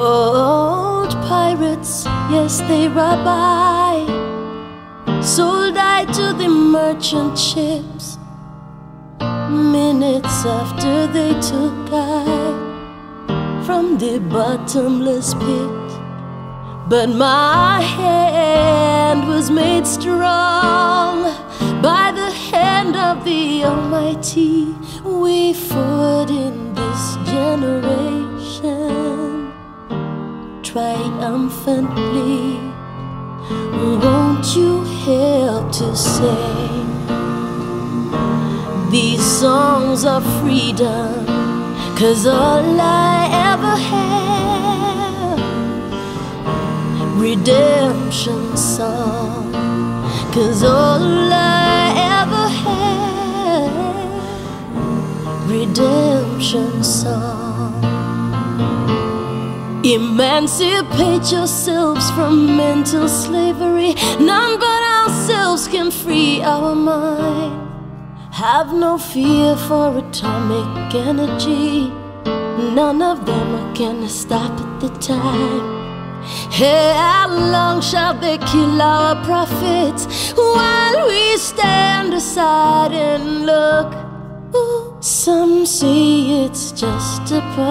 Old pirates, yes, they robbed by. Sold I to the merchant ships. Minutes after they took I from the bottomless pit. But my hand was made strong by the hand of the Almighty. We fought in triumphantly. Won't you help to sing these songs of freedom? Cause all I ever had redemption song Cause all I ever had Redemption song Emancipate yourselves from mental slavery None but ourselves can free our mind Have no fear for atomic energy None of them are gonna stop at the time Hey, how long shall they kill our prophets while we stand aside and look? Ooh, some say it's just a part.